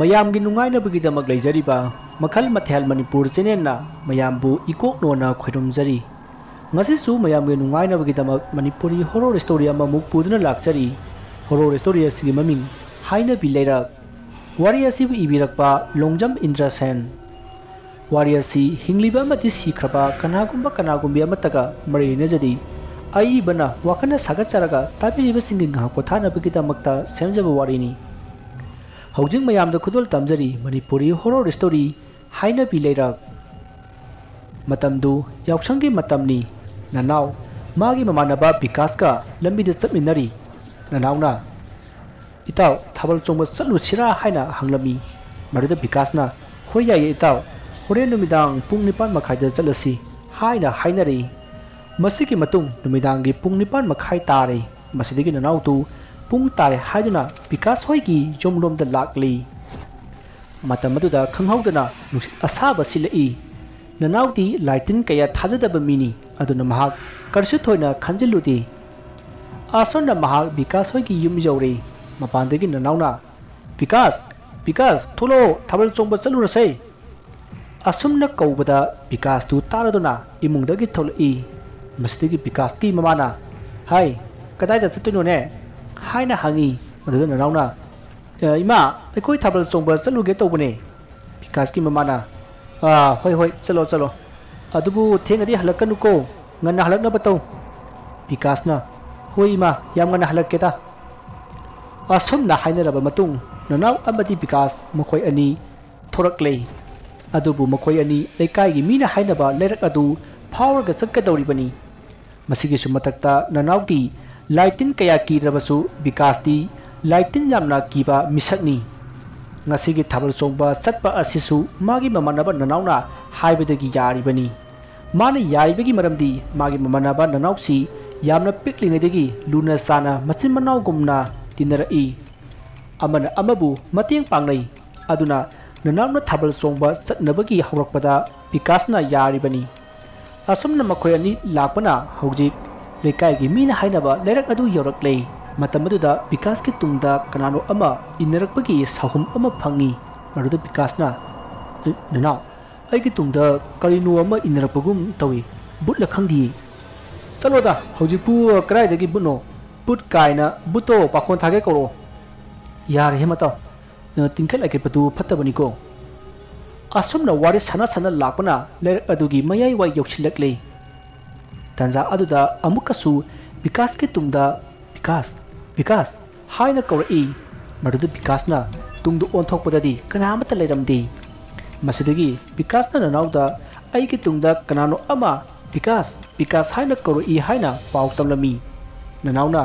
ꯃꯌꯥꯝꯒꯤ ꯅꯨꯡꯉꯥꯏꯅꯕꯒꯤꯗꯃꯛ ꯂꯩꯖꯔꯤꯕ ꯃꯈꯜ ꯃꯊꯦꯜ ꯃꯅꯤꯄꯨꯔ ꯆꯦꯅꯦꯜꯅ ꯃꯌꯥꯝꯕꯨ ꯏꯀꯣꯛꯅꯣꯅ ꯈꯣꯏꯔꯨꯝꯖꯔꯤ ꯉꯁꯤꯁꯨ ꯃꯌꯥꯝꯒꯤ ꯅꯨꯡꯉꯥꯏꯅꯕꯒꯤꯗꯃꯛ ꯃꯅꯤꯄꯨꯔꯤ ꯍꯣꯔꯣꯔ ꯁ꯭ꯇꯣꯔꯤ ꯑꯃꯃꯨꯛ ꯄꯨꯗꯨꯅ ꯂꯥꯛꯆꯔꯤ ꯍꯣꯔꯣꯔ ꯁ꯭ꯇꯣꯔꯤ ꯑꯁꯤꯒꯤ ꯃꯃꯤꯡ ꯍꯥꯏꯅꯕꯤ ꯂꯩꯔꯛ ꯋꯥꯔꯤ ꯑꯁꯤꯕꯨ ꯏꯕꯤꯔꯛꯄ ꯂꯣꯡꯖꯝ ꯏꯟꯗ꯭ꯔꯁꯦꯟ ꯋꯥꯔꯤ ꯑꯁꯤ ꯍꯤꯡꯂꯤꯕ ꯑꯃꯗꯤ ꯁꯤꯈ꯭ꯔꯕ ꯀꯅꯥꯒꯨꯝꯕ ꯀꯅꯥꯒꯨꯝꯕꯤ ꯑꯃꯠꯇꯒ ꯃꯔꯤ ꯂꯩꯅꯖꯗꯤ ꯑꯏꯕꯅ ꯋꯥꯈꯜꯅ ꯁꯥꯒꯠꯆꯔꯒ ꯇꯥꯕꯤꯔꯤꯕꯁꯤꯡꯒꯤ ꯉꯥꯏꯍꯥꯛ ꯄꯣꯊꯥꯅꯕꯒꯤꯗꯃꯛꯇ ꯁꯦꯝꯖꯕ ꯋꯥꯔꯤꯅꯤ ꯍꯧꯖꯤꯛ ꯃꯌꯥꯝꯗ ꯈꯨꯗꯣꯜ ꯇꯝꯖꯔꯤ ꯃꯅꯤꯄꯨꯔꯤ ꯍꯣꯔꯣꯔ ꯁ꯭ꯇꯣꯔꯤ ꯍꯥꯏꯅꯕꯤ ꯂꯩꯔꯛ ꯃꯇꯝꯗꯨ ꯌꯥꯎꯁꯪꯒꯤ ꯃꯇꯝꯅꯤ ꯅꯅꯥꯎ ꯃꯥꯒꯤ ꯃꯃꯥꯟꯅꯕ ꯕꯤꯀꯥꯁꯀ ꯂꯝꯕꯤꯗ ꯆꯠꯃꯤꯟꯅꯔꯤ ꯅꯅꯥꯎꯅ ꯏꯇꯥꯎ ꯊꯥꯕꯜ ꯆꯣꯡꯕ ꯆꯠꯂꯨꯁꯤꯔꯥ ꯍꯥꯏꯅ ꯍꯪꯂꯝꯃꯤ ꯃꯗꯨꯗ ꯕꯤꯀꯥꯁꯅ ꯍꯣꯏ ꯌꯥꯏꯌꯦ ꯏꯇꯥꯎ ꯍꯣꯔꯦꯟ ꯅꯨꯃꯤꯗꯥꯡ ꯄꯨꯡ ꯅꯤꯄꯥꯟ ꯃꯈꯥꯏꯗ ꯆꯠꯂꯁꯤ ꯍꯥꯏꯅ ꯍꯥꯏꯅꯔꯤ ꯃꯁꯤꯒꯤ ꯃꯇꯨꯡ ꯅꯨꯃꯤꯗꯥꯡꯒꯤ ꯄꯨꯡ ꯅꯤꯄꯥꯟ ꯃꯈꯥꯏ ꯇꯥꯔꯦ ꯃꯁꯤꯗꯒꯤ ꯅꯅꯥꯎꯗꯨ ꯄꯨꯡ ꯇꯥꯔꯦ ꯍꯥꯏꯗꯨꯅ ꯕꯤꯀꯥꯁ ꯍꯣꯏꯒꯤ ꯌꯨꯝꯂꯣꯝꯗ ꯂꯥꯛꯂꯤ ꯃꯇꯝ ꯑꯗꯨꯗ ꯈꯪꯍꯧꯗꯅ ꯅꯨꯡꯁꯤꯠ ꯑꯁꯥꯕ ꯁꯤꯜꯂꯛꯏ ꯅꯅꯥꯎꯗꯤ ꯂꯥꯏꯇꯤꯟ ꯀꯌꯥ ꯊꯥꯖꯗꯕ ꯃꯤꯅꯤ ꯑꯗꯨꯅ ꯃꯍꯥꯛ ꯀꯔꯤꯁꯨ ꯊꯣꯏꯅ ꯈꯟꯖꯤꯜꯂꯨꯗꯦ ꯑꯁꯣꯝꯗ ꯃꯍꯥꯛ ꯕꯤꯀꯥꯁ ꯍꯣꯏꯒꯤ ꯌꯨꯝ ꯌꯧꯔꯦ ꯃꯄꯥꯟꯗꯒꯤ ꯅꯅꯥꯎꯅ ꯕꯤꯀꯥꯁ ꯕꯤꯀꯥꯁ ꯊꯣꯛꯂꯛꯑꯣ ꯊꯥꯕꯜ ꯆꯣꯡꯕ ꯆꯠꯂꯨꯔꯁꯦ ꯑꯁꯨꯝꯅ ꯀꯧꯕꯗ ꯕꯤꯀꯥꯁꯇꯨ ꯇꯥꯔꯗꯨꯅ ꯏꯃꯨꯡꯗꯒꯤ ꯊꯣꯛꯂꯛꯏ ꯃꯁꯤꯗꯒꯤ ꯕꯤꯀꯥꯁꯀꯤ ꯃꯃꯥꯅ ꯍꯥꯏ ꯀꯗꯥꯏꯗ ꯆꯠꯇꯣꯏꯅꯣꯅꯦ 하이나 항이 그래서 나오나 이마 거의 답을 송버 쓸로 게 또보네 비카스키 mana, à hơi hơi chalo chalo à tu bu thiên cái đi halak cái nuko ngân na halak bắt đầu, Pikas na. Hui ah, ma yam ngân na cái ta, à sum na hai na là ra matung na nau ambati Pikas makhoi ani thorak lấy, à tu bu makhoi ani lấy cái gì mi na hai na ba lấy rak adu power cái sắc cái đầu đi bani masigi sumatakta na nau đi. लाइटिन क्या कीरबसु विकास्ती लाइटिन जामना कीबा मिसकनी नसीगी थाबल चोंबा चतपा असिसु मागी ममनब ननावना हाइबदगी यारिबनी माने यारिबगी मरमदी मागी ममनब ननावसी यामना पिकलिनेदगी लुना साना मसिन मनाव गुमना तिनरई अमन अमबु मतिंग पांगनै अदुना ननावना थाबल विकासना यारिबनी असमना मखयानी लाकपना ꯂꯩꯀꯥꯏꯒꯤ ꯃꯤꯅ ꯍꯥꯏꯅꯕ ꯂꯩꯔꯛ ꯑꯗꯨ ꯌꯧꯔꯛꯂꯦ ꯃꯇꯝ ꯑꯗꯨꯗ ꯕꯤꯀꯥꯁꯀꯤ ꯇꯨꯡꯗ ꯀꯅꯥꯅꯣ ꯑꯃ ꯏꯟꯅꯔꯛꯄꯒꯤ ꯁꯥꯍꯨꯝ ꯑꯃ ꯐꯪꯉꯤ ꯃꯗꯨꯗ ꯕꯤꯀꯥꯁꯅ ꯅꯅꯥꯎ ꯑꯩꯒꯤ ꯇꯨꯡꯗ ꯀꯔꯤꯅꯣ ꯑꯃ ꯏꯟꯅꯔꯛꯄꯒꯨꯝ ꯇꯧꯏ ꯕꯨꯠꯂ ꯈꯪꯗꯤꯌꯦ ꯆꯠꯂꯣꯗ ꯍꯧꯖꯤꯛꯄꯨ ꯀꯗꯥꯏꯗꯒꯤ ꯕꯨꯠꯅꯣ ꯕꯨꯠ ꯀꯥꯏꯅ ꯕꯨꯠꯇꯣ ꯄꯥꯈꯣꯟ ꯊꯥꯒꯦ ꯀꯧꯔꯛꯑꯣ ꯌꯥꯔꯦꯍꯦ ꯃꯇꯥꯎ ꯇꯤꯡꯈꯠ ꯂꯩꯈꯠꯄꯗꯨ ꯐꯠꯇꯕꯅꯤꯀꯣ ꯑꯁꯨꯝꯅ ꯋꯥꯔꯤ ꯁꯥꯟꯅ ꯁꯥꯟꯅ ꯂꯥꯛꯄꯅ ꯂꯩꯔꯛ ꯑꯗꯨꯒꯤ ꯃꯌꯥꯏ ꯋꯥꯏ ꯌꯧꯁꯤꯜꯂꯛꯂꯦ ꯇꯟꯖꯥ ꯑꯗꯨꯗ ꯑꯃꯨꯛꯀꯁꯨ ꯕꯤꯀꯥꯁꯀꯤ ꯇꯨꯡꯗ ꯕꯤꯀꯥꯁ ꯕꯤꯀꯥꯁ ꯍꯥꯏꯅ ꯀꯧꯔꯛꯏ ꯃꯗꯨꯗ ꯕꯤꯀꯥꯁꯅ ꯇꯨꯡꯗ ꯑꯣꯟꯊꯣꯛꯄꯗꯗꯤ ꯀꯅꯥ ꯑꯃꯠꯇ ꯂꯩꯔꯝꯗꯦ ꯃꯁꯤꯗꯒꯤ ꯕꯤꯀꯥꯁꯅ ꯅꯅꯥꯎꯗ ꯑꯩꯒꯤ ꯇꯨꯡꯗ ꯀꯅꯥꯅꯣ ꯑꯃ ꯕꯤꯀꯥꯁ ꯕꯤꯀꯥꯁ ꯍꯥꯏꯅ ꯀꯧꯔꯛꯏ ꯍꯥꯏꯅ ꯄꯥꯎ ꯇꯝꯂꯝꯃꯤ ꯅꯅꯥꯎꯅ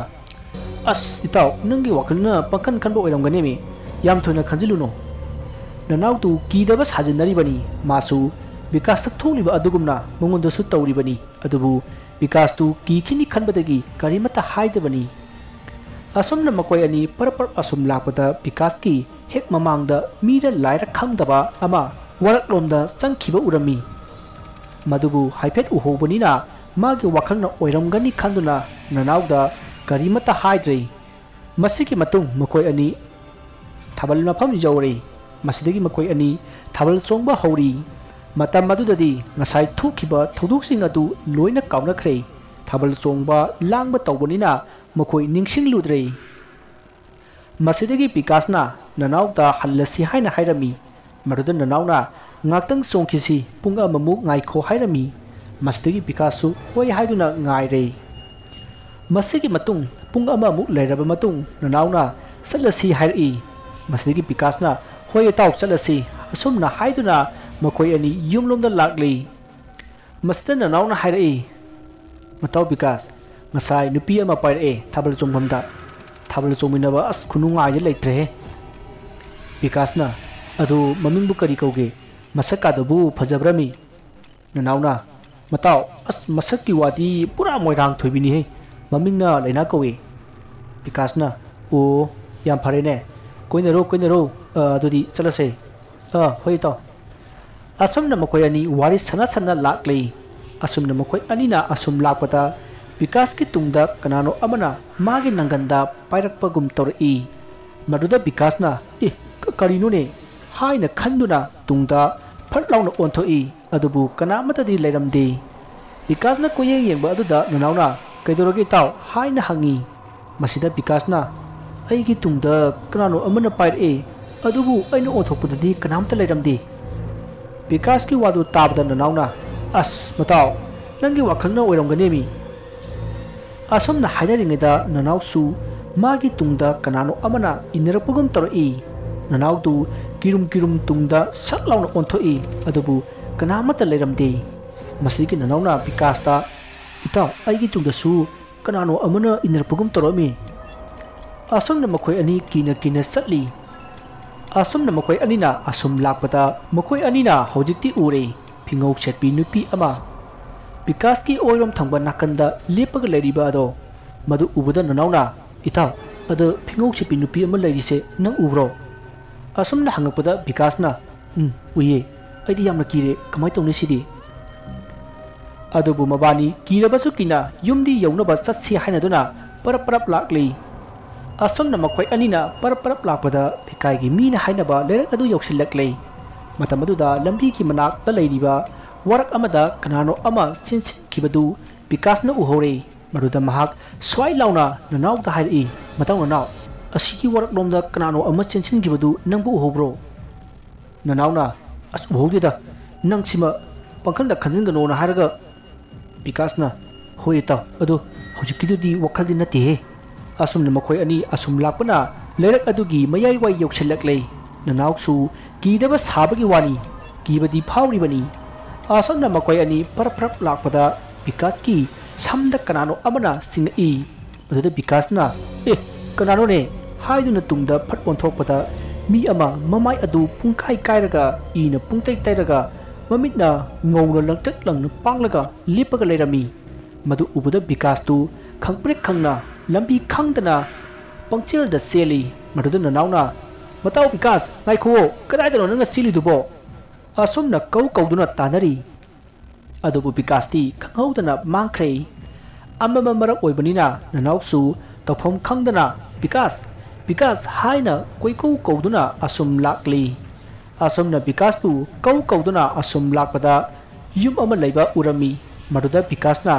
ꯑꯁ ꯏꯇꯥꯎ ꯅꯪꯒꯤ ꯋꯥꯈꯜꯅ ꯄꯪꯈꯟ ꯈꯟꯕ ꯑꯣꯏꯔꯝꯒꯅꯦꯃꯤ ꯌꯥꯝ ꯊꯣꯏꯅ ꯈꯟꯖꯤꯜꯂꯨꯅꯣ ꯅꯅꯥꯎꯗꯨ ꯀꯤꯗꯕ ꯁꯥꯖꯤꯟꯅꯔꯤꯕꯅꯤ ꯃꯥꯁꯨ ꯕꯤꯀꯥꯁꯇ ꯊꯣꯛꯂꯤꯕ ꯑꯗꯨꯒꯨꯝꯅ ꯃꯉꯣꯟꯗꯁꯨ ꯇꯧꯔꯤꯕꯅꯤ ꯑꯗꯨꯕꯨ ꯕꯤꯀꯥꯁꯇꯨ ꯀꯤꯈꯤꯅꯤ ꯈꯟꯕꯗꯒꯤ ꯀꯔꯤꯃꯠꯇ ꯍꯥꯏꯗꯕꯅꯤ ꯑꯁꯨꯝꯅ ꯃꯈꯣꯏ ꯑꯅꯤ ꯄꯔꯞ ꯄꯔꯞ ꯑꯁꯨꯝ ꯂꯥꯛꯄꯗ ꯕꯤꯀꯥꯁꯀꯤ ꯍꯦꯛ ꯃꯃꯥꯡꯗ ꯃꯤꯔ ꯂꯥꯏꯔ ꯈꯪꯗꯕ ꯑꯃ ꯋꯥꯔꯛꯂꯣꯝꯗ ꯆꯪꯈꯤꯕ ꯎꯔꯝꯃꯤ ꯃꯗꯨꯕꯨ ꯍꯥꯏꯐꯦꯠ ꯎꯍꯧꯕꯅꯤꯅ ꯃꯥꯒꯤ ꯋꯥꯈꯜꯅ ꯑꯣꯏꯔꯝꯒꯅꯤ ꯈꯟꯗꯨꯅ ꯅꯅꯥꯎꯗ ꯀꯔꯤꯃꯠꯇ ꯍꯥꯏꯗ꯭ꯔꯦ ꯃꯁꯤꯒꯤ ꯃꯇꯨꯡ ꯃꯈꯣꯏ ꯑꯅꯤ ꯊꯥꯕꯜ ꯃꯐꯝ ꯌꯧꯔꯦ ꯃꯁꯤꯗꯒꯤ ꯃꯈꯣꯏ ꯑꯅꯤ ꯊꯥꯕꯜ ꯆꯣꯡꯕ ꯍꯧꯔꯤ ꯃꯇꯝ ꯑꯗꯨꯗꯗꯤ ꯉꯁꯥꯏ ꯊꯣꯛꯈꯤꯕ ꯊꯧꯗꯣꯛꯁꯤꯡ ꯑꯗꯨ ꯂꯣꯏꯅ ꯀꯥꯎꯅꯈ꯭ꯔꯦ ꯊꯥꯕꯜ ꯆꯣꯡꯕ ꯂꯥꯡꯕ ꯇꯧꯕꯅꯤꯅ ꯃꯈꯣꯏ ꯅꯤꯡꯁꯤꯡꯂꯨꯗ꯭ꯔꯦ ꯃꯁꯤꯗꯒꯤ ꯕꯤꯀꯥꯁꯅ ꯅꯅꯥꯎꯗ ꯍꯜꯂꯁꯤ ꯍꯥꯏꯅ ꯍꯥꯏꯔꯝꯃꯤ ꯃꯗꯨꯗ ꯅꯅꯥꯎꯅ ꯉꯥꯛꯇꯪ ꯆꯣꯡꯈꯤꯁꯤ ꯄꯨꯡ ꯑꯃꯃꯨꯛ ꯉꯥꯏꯈꯣ ꯍꯥꯏꯔꯝꯃꯤ ꯃꯁꯤꯗꯒꯤ ꯕꯤꯀꯥꯁꯁꯨ ꯍꯣꯏ ꯍꯥꯏꯗꯨꯅ ꯉꯥꯏꯔꯦ ꯃꯁꯤꯒꯤ ꯃꯇꯨꯡ ꯄꯨꯡ ꯑꯃꯃꯨꯛ ꯂꯩꯔꯕ ꯃꯇꯨꯡ ꯅꯅꯥꯎꯅ ꯆꯠꯂꯁꯤ ꯍꯥꯏꯔꯛꯏ ꯃꯁꯤꯗꯒꯤ ꯕꯤꯀꯥꯁꯅ ꯍꯣꯏ ꯏꯇꯥꯎ ꯆꯠꯂꯁꯤ ꯑꯁꯨꯝꯅ ꯍꯥꯏꯗꯨꯅ मकोई अनी यूम लोम लाकली मस्त ननाव हाई मतौ विकास ngasai nupi ama pair e thabal chomgam da thabal chomina ba as khunung aje leitre he vikas na adu maming bu kari kauge masak ka dabu phajabrami nanauna matau as masak ki wadi pura moirang thoibini he maming na leina kauge vikas na o yam phare ne koina ro koina ro adu di chalase ha hoi to ꯑꯁꯨꯝꯅ ꯃꯈꯣꯏ ꯑꯅꯤ ꯋꯥꯔꯤ ꯁꯥꯟꯅ ꯁꯥꯟꯅ ꯂꯥꯛꯂꯤ ꯑꯁꯨꯝꯅ ꯃꯈꯣꯏ ꯑꯅꯤꯅ ꯑꯁꯨꯝ ꯂꯥꯛꯄꯗ ꯕꯤꯀꯥꯁꯀꯤ ꯇꯨꯡꯗ ꯀꯅꯥꯅꯣ ꯑꯃꯅ ꯃꯥꯒꯤ ꯅꯪꯒꯟꯗ ꯄꯥꯏꯔꯛꯄꯒꯨꯝ ꯇꯧꯔꯛꯏ ꯃꯗꯨꯗ ꯕꯤꯀꯥꯁꯅ ꯑꯦ ꯀꯔꯤꯅꯣꯅꯦ ꯍꯥꯏꯅ ꯈꯟꯗꯨꯅ ꯇꯨꯡꯗ ꯐꯠ ꯂꯥꯎꯅ ꯑꯣꯟꯊꯣꯛꯏ ꯑꯗꯨꯕꯨ ꯀꯅꯥꯃꯠꯇꯗꯤ ꯂꯩꯔꯝꯗꯦ ꯕꯤꯀꯥꯁꯅ ꯀꯣꯌꯦꯡ ꯌꯦꯡꯕ ꯑꯗꯨꯗ ꯅꯅꯥꯎꯅ ꯀꯩꯗꯧꯔꯒꯦ ꯏꯇꯥꯎ ꯍꯥꯏꯅ ꯍꯪꯉꯤ ꯃꯁꯤꯗ ꯕꯤꯀꯥꯁꯅ ꯑꯩꯒꯤ ꯇꯨꯡꯗ ꯀꯅꯥꯅꯣ ꯑꯃꯅ ꯄꯥꯏꯔꯛꯑꯦ ꯑꯗꯨꯕꯨ ꯑꯩꯅ ꯑꯣꯟꯊꯣꯛꯄꯗꯗꯤ ꯀꯅꯥꯝꯇ ꯂꯩꯔꯝꯗꯦ ꯕꯤꯀꯥꯁꯀꯤ ꯋꯥꯗꯨ ꯇꯥꯕꯗ ꯅꯅꯥꯎꯅ ꯑꯁ ꯃꯇꯥꯎ ꯅꯪꯒꯤ ꯋꯥꯈꯜꯅ ꯑꯣꯏꯔꯝꯒꯅꯦꯃꯤ ꯑꯁꯨꯝꯅ ꯍꯥꯏꯅꯔꯤꯉꯩꯗ ꯅꯅꯥꯎꯁꯨ ꯃꯥꯒꯤ ꯇꯨꯡꯗ ꯀꯅꯥꯅꯣ ꯑꯃꯅ ꯏꯟꯅꯔꯛꯄꯒꯨꯝ ꯇꯧꯔꯛꯏ ꯅꯅꯥꯎꯗꯨ ꯀꯤꯔꯨꯝ ꯀꯤꯔꯨꯝ ꯇꯨꯡꯗ ꯁꯠ ꯂꯥꯎꯅ ꯑꯣꯟꯊꯣꯛꯏ ꯑꯗꯨꯕꯨ ꯀꯅꯥꯃꯠꯇ ꯂꯩꯔꯝꯗꯦ ꯃꯁꯤꯒꯤ ꯅꯅꯥꯎꯅ ꯕꯤꯀꯥꯁꯇ ꯏꯇꯥꯎ ꯑꯩꯒꯤ ꯇꯨꯡꯗꯁꯨ ꯀꯅꯥꯅꯣ ꯑꯃꯅ ꯏꯟꯅꯔꯛꯄꯒꯨꯝ ꯇꯧꯔꯛꯑꯝꯃꯤ ꯑꯁꯨꯝꯅ ꯃꯈꯣꯏ ꯑꯅꯤ ꯀꯤꯅ ꯀꯤꯅ ꯆꯠꯂꯤ असुमन मखोई अनिना असुम लापता मखोई अनिना होजिति उरे पिंगौ नुपी अमा विकास की ओरम थंगबा नाकंदा लेपग लेरिबा अदो मदु उबुदा ननाउना इता अद पिंगौ नुपी अमा लेरिसे न उब्रो विकासना उम उये अइदि कमाय तौने सिदि अदुबु मबानी किरबसु किना युमदि यौनबा सत्सि हाइनदुना परपरप ꯑꯁꯨꯝꯅ ꯃꯈꯣꯏ ꯑꯅꯤꯅ ꯄꯔꯞ ꯄꯔꯞ ꯂꯥꯛꯄꯗ ꯂꯩꯀꯥꯏꯒꯤ ꯃꯤꯅ ꯍꯥꯏꯅꯕ ꯂꯩꯔꯛ ꯑꯗꯨ ꯌꯧꯁꯤꯜꯂꯛꯂꯦ ꯃꯇꯝ ꯑꯗꯨꯗ ꯂꯝꯕꯤꯒꯤ ꯃꯅꯥꯛꯇ ꯂꯩꯔꯤꯕ ꯋꯥꯔꯛ ꯑꯃꯗ ꯀꯅꯥꯅꯣ ꯑꯃ ꯆꯦꯟꯁꯤꯟꯈꯤꯕꯗꯨ ꯕꯤꯀꯥꯁꯅ ꯎꯍꯧꯔꯦ ꯃꯗꯨꯗ ꯃꯍꯥꯛ ꯁ꯭ꯋꯥꯏ ꯂꯥꯎꯅ ꯅꯅꯥꯎꯗ ꯍꯥꯏꯔꯛꯏ ꯃꯇꯥꯎ ꯅꯅꯥꯎ ꯑꯁꯤꯒꯤ ꯋꯥꯔꯛꯂꯣꯝꯗ ꯀꯅꯥꯅꯣ ꯑꯃ ꯆꯦꯟꯁꯤꯟꯈꯤꯕꯗꯨ ꯅꯪꯕꯨ ꯎꯍꯧꯕ꯭ꯔꯣ ꯅꯅꯥꯎꯅ ꯑꯁ ꯎꯍꯧꯗꯦꯗ ꯅꯪ ꯁꯤꯃ ꯄꯥꯡꯈꯟꯗ ꯈꯟꯖꯤꯟꯒꯅꯣꯅ ꯍꯥꯏꯔꯒ ꯕꯤꯀꯥꯁꯅ ꯍꯣꯏ ꯏꯇꯥꯎ ꯑꯗꯣ ꯍꯧꯖꯤꯛꯀꯤꯗꯨꯗꯤ ꯋꯥꯈꯜꯗꯤ ꯅꯠꯇꯦꯍꯦ ꯑꯁꯨꯝꯅ ꯃꯈꯣꯏ ꯑꯅꯤ ꯑꯁꯨꯝ ꯂꯥꯛꯄꯅ ꯂꯩꯔꯛ ꯑꯗꯨꯒꯤ ꯃꯌꯥꯏ ꯋꯥꯏ ꯌꯧꯁꯤꯜꯂꯛꯂꯦ ꯅꯅꯥꯎꯁꯨ ꯀꯤꯗꯕ ꯁꯥꯕꯒꯤ ꯋꯥꯅꯤ ꯀꯤꯕꯗꯤ ꯐꯥꯎꯔꯤꯕꯅꯤ ꯑꯁꯨꯝꯅ ꯃꯈꯣꯏ ꯑꯅꯤ ꯐꯔꯞ ꯐꯔꯞ ꯂꯥꯛꯄꯗ ꯕꯤꯀꯥꯁꯀꯤ ꯁꯝꯗ ꯀꯅꯥꯅꯣ ꯑꯃꯅ ꯆꯤꯡꯉꯛꯏ ꯃꯗꯨꯗ ꯕꯤꯀꯥꯁꯅ ꯑꯦ ꯀꯅꯥꯅꯣꯅꯦ ꯍꯥꯏꯗꯨꯅ ꯇꯨꯡꯗ ꯐꯠ ꯑꯣꯟꯊꯣꯛꯄꯗ ꯃꯤ ꯑꯃ ꯃꯃꯥꯏ ꯑꯗꯨ ꯄꯨꯡꯈꯥꯏ ꯀꯥꯏꯔꯒ ꯏꯅ ꯄꯨꯡꯇꯩ ꯇꯩꯔꯒ ꯃꯃꯤꯠꯅ ꯉꯧꯅ ꯂꯪꯇ꯭ꯔꯤꯛ ꯂꯪꯅ ꯄꯥꯡꯂꯒ ꯂꯦꯞꯄꯒ ꯂꯩꯔꯝꯃꯤ ꯃꯗꯨ ꯎꯕꯗ ꯕꯤꯀꯥꯁꯇꯨ ꯈꯪꯄ꯭ꯔꯦꯛ ꯈꯪꯅ ꯂꯝꯕꯤ ꯈꯪꯗꯅ ꯄꯪꯆꯦꯜꯗ ꯆꯦꯜꯂꯤ ꯃꯗꯨꯗ ꯅꯅꯥꯎꯅ ꯃꯇꯥꯎ ꯕꯤꯀꯥꯁ ꯉꯥꯏꯈꯨꯋꯣ ꯀꯗꯥꯏꯗꯅꯣ ꯅꯪꯅ ꯆꯦꯜꯂꯤꯗꯨꯕꯣ ꯑꯁꯨꯝꯅ ꯀꯧ ꯀꯧꯗꯨꯅ ꯇꯥꯟꯅꯔꯤ ꯑꯗꯨꯕꯨ ꯕꯤꯀꯥꯁꯇꯤ ꯈꯪꯍꯧꯗꯅ ꯃꯥꯡꯈ꯭ꯔꯦ ꯑꯃꯃ ꯃꯔꯛ ꯑꯣꯏꯕꯅꯤꯅ ꯅꯅꯥꯎꯁꯨ ꯇꯧꯐꯝ ꯈꯪꯗꯅ ꯕꯤꯀꯥꯁ ꯕꯤꯀꯥꯁ ꯍꯥꯏꯅ ꯀꯣꯏꯀꯧ ꯀꯧꯗꯨꯅ ꯑꯁꯨꯝ ꯂꯥꯛꯂꯤ ꯑꯁꯨꯝꯅ ꯕꯤꯀꯥꯁꯄꯨ ꯀꯧ ꯀꯧꯗꯨꯅ ꯑꯁꯨꯝ ꯂꯥꯛꯄꯗ ꯌꯨꯝ ꯑꯃ ꯂꯩꯕ ꯎꯔꯝꯃꯤ ꯃꯗꯨꯗ ꯕꯤꯀꯥꯁꯅ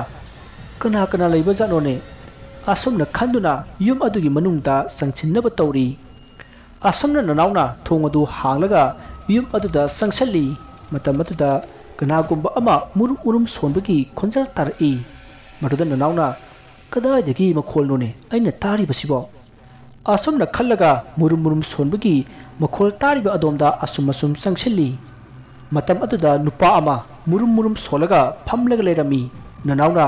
kana kana laiba zano ne asomna khanduna yum adugi manungda sangchinaba tawri asomna nanauna thongadu hanglaga yum aduda sangsalli matam aduda kanagumba ama murum urum sonbagi khonjal tarai maduda nanauna kadaidagi makolnone aina tari basibo asomna khallaga murum murum sonbagi makol tariba adomda asum asum sangsalli matam aduda nupa ama murum murum solaga phamlaga lerami nanauna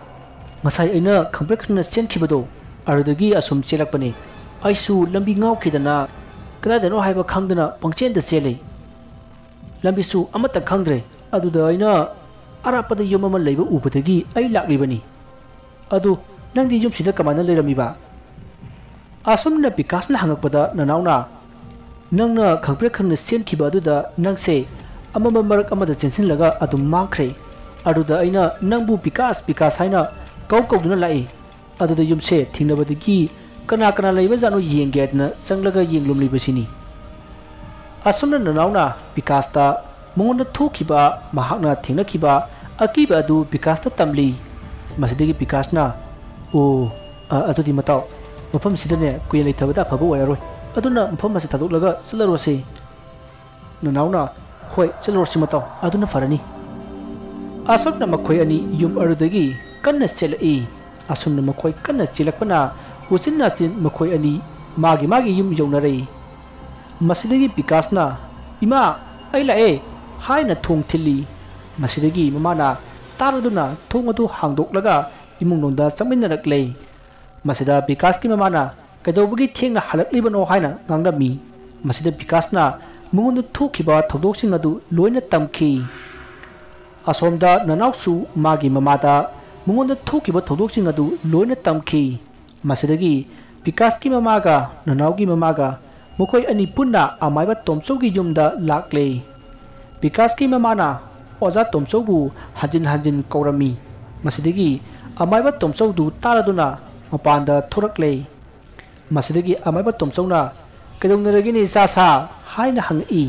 masai aina khampe khna chen khibado ardagi asum chelak pani aisu lambi ngau khidana kada dano haiba khangdana pangchen da chelei lambi su amata khangdre aduda aina arapada yom ama leiba ubadagi ai laklibani adu nangdi yum sida kamana leiramiba asum na bikas na hangakpada nanauna nangna khangpe khna chen khiba aduda nangse amama marak amada chensin laga adu ma khre adum mangkhre aduda aina nangbu bikas bikas haina ꯀꯧ ꯀꯧꯗꯨꯅ ꯂꯥꯛꯏ ꯑꯗꯨꯗ ꯌꯨꯝꯁꯦ ꯊꯦꯡꯅꯕꯗꯒꯤ ꯀꯅꯥ ꯀꯅꯥ ꯂꯩꯕꯖꯥꯠꯅꯣ ꯌꯦꯡꯒꯦ ꯍꯥꯏꯗꯅ ꯆꯪꯂꯒ ꯌꯦꯡꯂꯨꯝꯂꯤꯕꯁꯤꯅꯤ ꯑꯁꯨꯝꯅ ꯅꯅꯥꯎꯅ ꯕꯤꯀꯥꯁꯇ ꯃꯉꯣꯟꯗ ꯊꯣꯛꯈꯤꯕ ꯃꯍꯥꯛꯅ ꯊꯦꯡꯅꯈꯤꯕ ꯑꯀꯤꯕ ꯑꯗꯨ ꯕꯤꯀꯥꯁꯇ ꯇꯝꯂꯤ ꯃꯁꯤꯗꯒꯤ ꯕꯤꯀꯥꯁꯅ ꯑꯣ ꯑꯗꯨꯗꯤ ꯃꯇꯥꯎ ꯃꯐꯝꯁꯤꯗꯅꯦ ꯀꯨꯏꯅ ꯂꯩꯊꯕꯗ ꯑꯐꯕ ꯑꯣꯏꯔꯔꯣꯏ ꯑꯗꯨꯅ ꯃꯐꯝ ꯑꯁꯤ ꯊꯥꯗꯣꯛꯂꯒ ꯆꯠꯂꯔꯣꯁꯤ ꯅꯅꯥꯎꯅ ꯍꯣꯏ ꯆꯠꯂꯨꯔꯁꯤ ꯃꯇꯥꯎ ꯑꯗꯨꯅ ꯐꯔꯅꯤ ꯑꯁꯨꯝꯅ ꯃꯈꯣꯏ ꯑꯅꯤ ꯌꯨꯝ ꯑꯗꯨꯗꯒꯤ ꯀꯟꯅ ꯆꯦꯜꯂꯛꯏ ꯑꯁꯨꯝꯅ ꯃꯈꯣꯏ ꯀꯟꯅ ꯆꯦꯜꯂꯛꯄꯅ ꯎꯆꯤꯟ ꯅꯥꯆꯤꯟ ꯃꯈꯣꯏ ꯑꯅꯤ ꯃꯥꯒꯤ ꯃꯥꯒꯤ ꯌꯨꯝ ꯌꯧꯅꯔꯛꯏ ꯃꯁꯤꯗꯒꯤ ꯕꯤꯀꯥꯁꯅ ꯏꯃꯥ ꯑꯩ ꯂꯥꯛꯑꯦ ꯍꯥꯏꯅ ꯊꯣꯡ ꯊꯤꯜꯂꯤ ꯃꯁꯤꯗꯒꯤ ꯃꯃꯥꯅ ꯇꯥꯔꯗꯨꯅ ꯊꯣꯡ ꯑꯗꯨ ꯍꯥꯡꯗꯣꯛꯂꯒ ꯏꯃꯨꯡꯂꯣꯝꯗ ꯆꯪꯃꯤꯟꯅꯔꯛꯂꯦ ꯃꯁꯤꯗ ꯕꯤꯀꯥꯁꯀꯤ ꯃꯃꯥꯅ ꯀꯩꯗꯧꯕꯒꯤ ꯊꯦꯡꯅ ꯍꯜꯂꯛꯂꯤꯕꯅꯣ ꯍꯥꯏꯅ ꯉꯥꯡꯂꯝꯃꯤ ꯃꯁꯤꯗ ꯕꯤꯀꯥꯁꯅ ꯃꯉꯣꯟꯗ ꯊꯣꯛꯈꯤꯕ ꯊꯧꯗꯣꯛꯁꯤꯡ ꯑꯗꯨ ꯂꯣꯏꯅ ꯇꯝꯈꯤ ꯑꯁꯣꯝꯗ ꯅꯅꯥꯎꯁꯨ ꯃꯥꯒꯤ ꯃꯃꯥꯗ ꯃꯉꯣꯟꯗ ꯊꯣꯛꯈꯤꯕ ꯊꯧꯗꯣꯛꯁꯤꯡ ꯑꯗꯨ ꯂꯣꯏꯅ ꯇꯝꯈꯤ ꯃꯁꯤꯗꯒꯤ ꯕꯤꯀꯥꯁꯀꯤ ꯃꯃꯥꯒ ꯅꯅꯥꯎꯒꯤ ꯃꯃꯥꯒ ꯃꯈꯣꯏ ꯑꯅꯤ ꯄꯨꯟꯅ ꯑꯃꯥꯏꯕ ꯇꯣꯝꯆꯧꯒꯤ ꯌꯨꯝꯗ ꯂꯥꯛꯂꯦ ꯕꯤꯀꯥꯁꯀꯤ ꯃꯃꯥꯅ ꯑꯣꯖꯥ ꯇꯣꯝꯆꯧꯕꯨ ꯍꯟꯖꯤꯟ ꯍꯟꯖꯤꯟ ꯀꯧꯔꯝꯃꯤ ꯃꯁꯤꯗꯒꯤ ꯑꯃꯥꯏꯕ ꯇꯣꯝꯆꯧꯗꯨ ꯇꯥꯔꯗꯨꯅ ꯃꯄꯥꯟꯗ ꯊꯣꯔꯛꯂꯦ ꯃꯁꯤꯗꯒꯤ ꯑꯃꯥꯏꯕ ꯇꯣꯝꯆꯧꯅ ꯀꯩꯗꯧꯅꯔꯒꯦꯅꯦ ꯏꯆꯥ ꯁꯥ ꯍꯥꯏꯅ ꯍꯪꯉꯛꯏ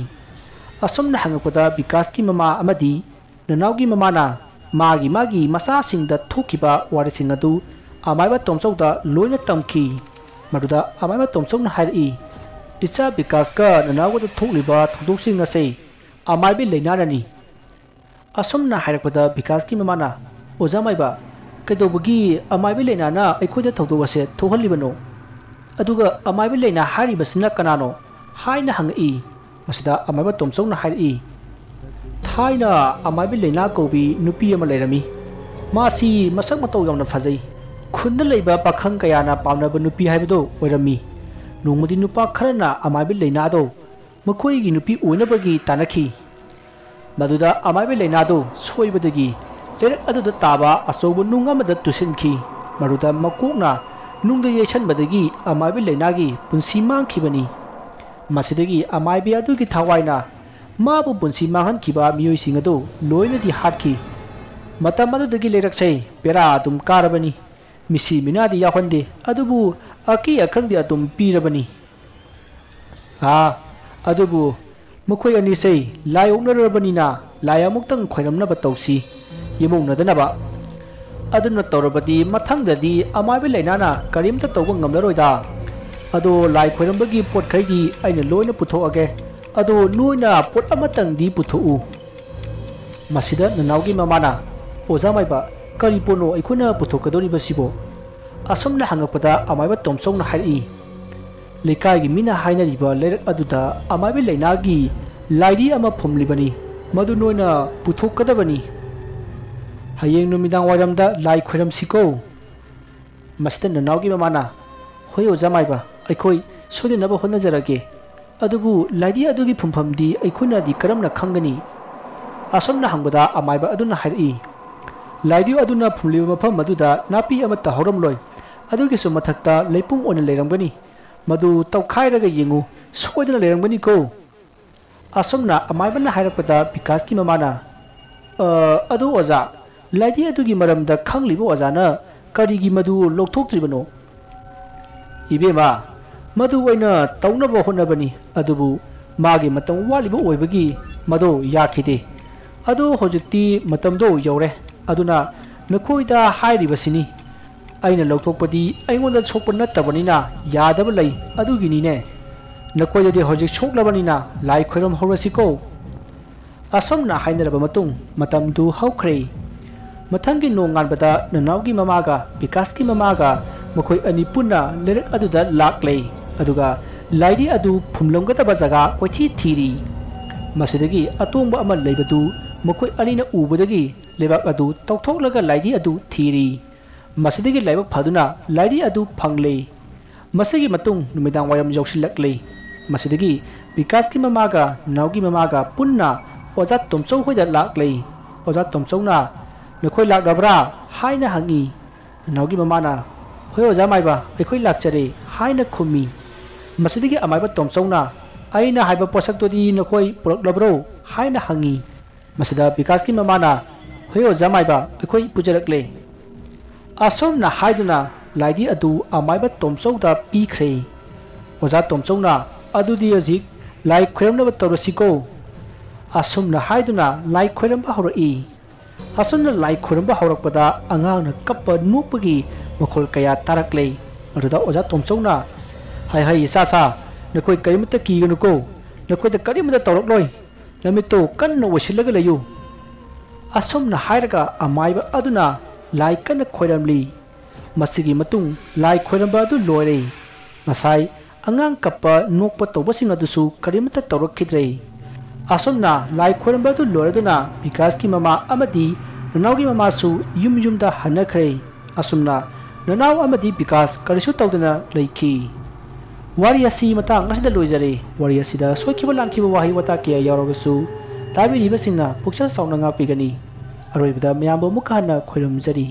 ꯑꯁꯨꯝꯅ ꯍꯪꯉꯛꯄꯗ ꯕꯤꯀꯥꯁꯀꯤ ꯃꯃꯥ ꯑꯃꯗꯤ ꯅꯅꯥꯎꯒꯤ ꯃꯃꯥꯅ ꯃꯥꯒꯤ ꯃꯥꯒꯤ ꯃꯆꯥꯁꯤꯡꯗ ꯊꯣꯛꯈꯤꯕ ꯋꯥꯔꯤꯁꯤꯡ ꯑꯗꯨ ꯑꯃꯥꯏꯕ ꯇꯣꯝꯆꯧꯗ ꯂꯣꯏꯅ ꯇꯝꯈꯤ ꯃꯗꯨꯗ ꯑꯃꯥꯏꯕ ꯇꯣꯝꯆꯧꯅ ꯍꯥꯏꯔꯛꯏ ꯏꯆꯥ ꯕꯤꯀꯥꯁꯀ ꯅꯅꯥꯎꯒꯗ ꯊꯣꯛꯂꯤꯕ ꯊꯧꯗꯣꯛꯁꯤꯡ ꯑꯁꯤ ꯑꯃꯥꯏꯕꯤ ꯂꯩꯅꯥꯅꯅꯤ ꯑꯁꯨꯝꯅ ꯍꯥꯏꯔꯛꯄꯗ ꯕꯤꯀꯥꯁꯀꯤ ꯃꯃꯥꯅ ꯑꯣꯖꯥ ꯃꯥꯏꯕ ꯀꯩꯗꯧꯕꯒꯤ ꯑꯃꯥꯏꯕꯤ ꯂꯩꯅꯥꯅ ꯑꯩꯈꯣꯏꯗ ꯊꯧꯗꯣꯛ ꯑꯁꯦ ꯊꯣꯛꯍꯜꯂꯤꯕꯅꯣ ꯑꯗꯨꯒ ꯑꯃꯥꯏꯕꯤ ꯂꯩꯅꯥ ꯍꯥꯏꯔꯤꯕꯁꯤꯅ ꯀꯅꯥꯅꯣ ꯍꯥꯏꯅ ꯍꯪꯉꯛꯏ ꯃꯁꯤꯗ ꯑꯃꯥꯏꯕ ꯇꯣꯝꯆꯧꯅ ꯍꯥꯏꯔꯛꯏ ꯊꯥꯏꯅ ꯑꯃꯥꯏꯕꯤ ꯂꯩꯅꯥ ꯀꯧꯕꯤ ꯅꯨꯄꯤ ꯑꯃ ꯂꯩꯔꯝꯃꯤ ꯃꯥꯁꯤ ꯃꯁꯛ ꯃꯇꯧ ꯌꯥꯝꯅ ꯐꯖꯩ ꯈꯨꯟꯗ ꯂꯩꯕ ꯄꯥꯈꯪ ꯀꯌꯥꯅ ꯄꯥꯝꯅꯕ ꯅꯨꯄꯤ ꯍꯥꯏꯕꯗꯣ ꯑꯣꯏꯔꯝꯃꯤ ꯅꯣꯡꯃꯗꯤ ꯅꯨꯄꯥ ꯈꯔꯅ ꯑꯃꯥꯏꯕꯤ ꯂꯩꯅꯥꯗꯣ ꯃꯈꯣꯏꯒꯤ ꯅꯨꯄꯤ ꯑꯣꯏꯅꯕꯒꯤ ꯇꯥꯟꯅꯈꯤ ꯃꯗꯨꯗ ꯑꯃꯥꯏꯕꯤ ꯂꯩꯅꯥꯗꯣ ꯁꯣꯏꯕꯗꯒꯤ ꯂꯩꯔꯛ ꯑꯗꯨꯗ ꯇꯥꯕ ꯑꯆꯧꯕ ꯅꯨꯡ ꯑꯃꯗ ꯇꯨꯁꯤꯟꯈꯤ ꯃꯗꯨꯗ ꯃꯀꯣꯛꯅ ꯅꯨꯡꯗ ꯌꯩꯁꯟꯕꯗꯒꯤ ꯑꯃꯥꯏꯕꯤ ꯂꯩꯅꯥꯒꯤ ꯄꯨꯟꯁꯤ ꯃꯥꯡꯈꯤꯕꯅꯤ ꯃꯁꯤꯗꯒꯤ ꯑꯃꯥꯏꯕꯤ ꯑꯗꯨꯒꯤ ꯊꯋꯥꯏꯅ ꯃꯥꯕꯨ ꯄꯨꯟꯁꯤ ꯃꯥꯡꯍꯟꯈꯤꯕ ꯃꯤꯑꯣꯏꯁꯤꯡ ꯑꯗꯨ ꯂꯣꯏꯅꯗꯤ ꯍꯥꯠꯈꯤ ꯃꯇꯝ ꯑꯗꯨꯗꯒꯤ ꯂꯩꯔꯛꯁꯦ ꯕꯦꯔꯥ ꯑꯗꯨꯝ ꯀꯥꯔꯕꯅꯤ ꯃꯤꯁꯤ ꯃꯤꯅꯥꯗꯤ ꯌꯥꯎꯍꯟꯗꯦ ꯑꯗꯨꯕꯨ ꯑꯀꯤ ꯑꯈꯪꯗꯤ ꯑꯗꯨꯝ ꯄꯤꯔꯕꯅꯤ ꯑꯥ ꯑꯗꯨꯕꯨ ꯃꯈꯣꯏ ꯑꯅꯤꯁꯦ ꯂꯥꯏ ꯑꯣꯛꯅꯔꯕꯅꯤꯅ ꯂꯥꯏ ꯑꯃꯨꯛꯇꯪ ꯈꯣꯏꯔꯝꯅꯕ ꯇꯧꯁꯤ ꯌꯦꯃꯧꯅꯗꯅꯕ ꯑꯗꯨꯅ ꯇꯧꯔꯕꯗꯤ ꯃꯊꯪꯗꯗꯤ ꯑꯃꯥꯏꯕ ꯂꯩꯅꯥꯅ ꯀꯔꯤꯝꯇ ꯇꯧꯕ ꯉꯝꯂꯔꯣꯏꯗ ꯑꯗꯣ ꯂꯥꯏ ꯈꯣꯏꯔꯝꯕꯒꯤ ꯄꯣꯠꯈꯩꯗꯤ ꯑꯩꯅ ꯂꯣꯏꯅ ꯄꯨꯊꯣꯛꯑꯒꯦ ꯑꯗꯣ ꯅꯣꯏꯅ ꯄꯣꯠ ꯑꯃꯇꯪꯗꯤ ꯄꯨꯊꯣꯛꯎ ꯃꯁꯤꯗ ꯅꯅꯥꯎꯒꯤ ꯃꯃꯥꯅ ꯑꯣꯖꯥ ꯃꯥꯏꯕ ꯀꯔꯤ ꯄꯣꯠꯅꯣ ꯑꯩꯈꯣꯏꯅ ꯄꯨꯊꯣꯛꯀꯗꯧꯔꯤꯕꯁꯤꯕꯣ ꯑꯁꯨꯝꯅ ꯍꯪꯉꯛꯄꯗ ꯑꯃꯥꯏꯕ ꯇꯣꯝꯆꯧꯅ ꯍꯥꯏꯔꯛꯏ ꯂꯩꯀꯥꯏꯒꯤ ꯃꯤꯅ ꯍꯥꯏꯅꯔꯤꯕ ꯂꯩꯔꯛ ꯑꯗꯨꯗ ꯑꯃꯥꯏꯕ ꯂꯩꯅꯥꯒꯤ ꯂꯥꯏꯔꯤ ꯑꯃ ꯐꯨꯝꯂꯤꯕꯅꯤ ꯃꯗꯨ ꯅꯣꯏꯅ ꯄꯨꯊꯣꯛꯀꯗꯕꯅꯤ ꯍꯌꯦꯡ ꯅꯨꯃꯤꯗꯥꯡ ꯋꯥꯏꯔꯝꯗ ꯂꯥꯏ ꯈꯣꯏꯔꯝꯁꯤꯀꯣ ꯃꯁꯤꯗ ꯅꯅꯥꯎꯒꯤ ꯃꯃꯥꯅ ꯍꯣꯏ ꯑꯣꯖꯥ ꯃꯥꯏꯕ ꯑꯩꯈꯣꯏ ꯁꯣꯏꯗꯅꯕ ꯍꯣꯠꯅꯖꯔꯒꯦ adubu lari adugi phumpham di aikuna di karamna khangani asamna hangboda amaiba aduna hairi lari aduna phumliba mapham maduda napi amata horam loi adugi su mathakta leipung ona leiramgani madu tawkhairaga yingu soidana leiramgani ko asamna amaibana hairakpada vikas ki mamana adu oza lari adugi maramda khangliba ozana karigi madu lokthoktribano ibema ꯃꯗꯨ ꯑꯣꯏꯅ ꯇꯧꯅꯕ ꯍꯣꯠꯅꯕꯅꯤ ꯑꯗꯨꯕꯨ ꯃꯥꯒꯤ ꯃꯇꯝ ꯋꯥꯠꯂꯤꯕ ꯑꯣꯏꯕꯒꯤ ꯃꯗꯨ ꯌꯥꯈꯤꯗꯦ ꯑꯗꯨ ꯍꯧꯖꯤꯛꯇꯤ ꯃꯇꯝꯗꯣ ꯌꯧꯔꯦ ꯑꯗꯨꯅ ꯅꯈꯣꯏꯗ ꯍꯥꯏꯔꯤꯕꯁꯤꯅꯤ ꯑꯩꯅ ꯂꯧꯊꯣꯛꯄꯗꯤ ꯑꯩꯉꯣꯟꯗ ꯁꯣꯛꯄ ꯅꯠꯇꯕꯅꯤꯅ ꯌꯥꯗꯕ ꯂꯩ ꯑꯗꯨꯒꯤꯅꯤꯅꯦ ꯅꯈꯣꯏꯗꯗꯤ ꯍꯧꯖꯤꯛ ꯁꯣꯛꯂꯕꯅꯤꯅ ꯂꯥꯏ ꯈꯣꯏꯔꯝ ꯍꯧꯔꯁꯤꯀꯣ ꯑꯁꯨꯝꯅ ꯍꯥꯏꯅꯔꯕ ꯃꯇꯨꯡ ꯃꯇꯝꯗꯨ ꯍꯧꯈ꯭ꯔꯦ ꯃꯊꯪꯒꯤ ꯅꯣꯡ ꯉꯥꯟꯕꯗ ꯅꯅꯥꯎꯒꯤ ꯃꯃꯥꯒ ꯕꯤꯀꯥꯁꯀꯤ ꯃꯃꯥꯒ ꯃꯈꯣꯏ ꯑꯅꯤ ꯄꯨꯟꯅ ꯂꯩꯔꯛ ꯑꯗꯨꯗ ꯂꯥꯛꯂꯦ ꯑꯗꯨꯒ ꯂꯥꯏꯔꯤ ꯑꯗꯨ ꯐꯨꯝꯂꯝꯒꯗꯕ ꯖꯒꯥ ꯀꯣꯏꯊꯤ ꯊꯤꯔꯤ ꯃꯁꯤꯗꯒꯤ ꯑꯇꯣꯡꯕ ꯑꯃ ꯂꯩꯕꯗꯨ ꯃꯈꯣꯏ ꯑꯅꯤꯅ ꯎꯕꯗꯒꯤ ꯂꯩꯕꯥꯛ ꯑꯗꯨ ꯇꯧꯊꯣꯛꯂꯒ ꯂꯥꯏꯔꯤ ꯑꯗꯨ ꯊꯤꯔꯤ ꯃꯁꯤꯗꯒꯤ ꯂꯥꯏꯕꯛ ꯐꯗꯨꯅ ꯂꯥꯏꯔꯤ ꯑꯗꯨ ꯐꯪꯂꯦ ꯃꯁꯤꯒꯤ ꯃꯇꯨꯡ ꯅꯨꯃꯤꯗꯥꯡ ꯋꯥꯏꯔꯝ ꯌꯧꯁꯤꯜꯂꯛꯂꯦ ꯃꯁꯤꯗꯒꯤ ꯕꯤꯀꯥꯁꯀꯤ ꯃꯃꯥꯒ ꯅꯥꯎꯒꯤ ꯃꯃꯥꯒ ꯄꯨꯟꯅ ꯑꯣꯖꯥ ꯇꯣꯝꯆꯧ ꯍꯣꯏꯗ ꯂꯥꯛꯂꯦ ꯑꯣꯖꯥ ꯇꯣꯝꯆꯧꯅ ꯅꯈꯣꯏ ꯂꯥꯛꯂꯕ꯭ꯔꯥ ꯍꯥꯏꯅ ꯍꯪꯉꯤ ꯅꯥꯎꯒꯤ ꯃꯃꯥꯅ ꯍꯣꯏ ꯑꯣꯖꯥ ꯃꯥꯏꯕ ꯑꯩꯈꯣꯏ ꯂꯥꯛꯆꯔꯦ ꯍꯥꯏꯅ ꯈꯨꯝꯃꯤ ꯃꯁꯤꯗꯒꯤ ꯑꯃꯥꯏꯕ ꯇꯣꯝꯆꯧꯅ ꯑꯩꯅ ꯍꯥꯏꯕ ꯄꯣꯠꯁꯛꯇꯨꯗꯤ ꯅꯈꯣꯏ ꯄꯨꯔꯛꯂꯕ꯭ꯔꯣ ꯍꯥꯏꯅ ꯍꯪꯉꯤ ꯃꯁꯤꯗ ꯕꯤꯀꯥꯁꯀꯤ ꯃꯃꯥꯅ ꯍꯣꯏ ꯑꯣꯖꯥ ꯃꯥꯏꯕ ꯑꯩꯈꯣꯏ ꯄꯨꯖꯔꯛꯂꯦ ꯑꯁꯣꯝꯅ ꯍꯥꯏꯗꯨꯅ ꯂꯥꯏꯗꯤ ꯑꯗꯨ ꯑꯃꯥꯏꯕ ꯇꯣꯝꯆꯧꯗ ꯄꯤꯈ꯭ꯔꯦ ꯑꯣꯖꯥ ꯇꯣꯝꯆꯧꯅ ꯑꯗꯨꯗꯤ ꯍꯧꯖꯤꯛ ꯂꯥꯏ ꯈꯣꯏꯔꯝꯅꯕ ꯇꯧꯔꯁꯤꯀꯣ ꯑꯁꯨꯝꯅ ꯍꯥꯏꯗꯨꯅ ꯂꯥꯏ ꯈꯣꯏꯔꯝꯕ ꯍꯧꯔꯛꯏ ꯑꯁꯨꯝꯅ ꯂꯥꯏ ꯈꯣꯏꯔꯝꯕ ꯍꯧꯔꯛꯄꯗ ꯑꯉꯥꯡꯅ ꯀꯞꯄ ꯅꯣꯛꯄꯒꯤ ꯃꯈꯣꯜ ꯀꯌꯥ ꯇꯥꯔꯛꯂꯦ ꯑꯗꯨꯗ ꯑꯣꯖꯥ ꯇꯣꯝꯆꯧꯅ hay hay xa xa nó khôi cái mất tất kỳ nó cô nó khôi tất cả đi mất tất tàu rồi nó mới tổ cân nó xin lấy cái asom na hai ra amai ba aduna lai cân khoiram li masigi matung lai khoiram ba du loi re masai angang kappa nokpa tawba sing adusu karim ta tawrakhidre asomna lai khoiram ba du loi duna vikas ki mama amadi nanaw ki mama su yum yum da hanakre asomna nanaw amadi vikas karisu tawdana laikhi ꯋꯥꯔꯤ ꯑꯁꯤ ꯃꯇꯥꯡ ꯑꯁꯤꯗ ꯂꯣꯏꯖꯔꯦ ꯋꯥꯔꯤ ꯑꯁꯤꯗ ꯁꯣꯏꯈꯤꯕ ꯂꯥꯟꯈꯤꯕ ꯋꯥꯍꯩ ꯋꯥꯇꯥ ꯀꯌꯥ ꯌꯥꯎꯔꯕꯁꯨ ꯇꯥꯕꯤꯔꯤꯕꯁꯤꯡꯅ ꯄꯨꯛꯆꯦꯜ ꯆꯥꯎꯅ ꯉꯥꯛꯄꯤꯒꯅꯤ ꯑꯔꯣꯏꯕꯗ ꯃꯌꯥꯝꯕꯨ ꯑꯃꯨꯛꯀ ꯍꯟꯅ ꯈꯣꯏꯔꯝꯖꯔꯤ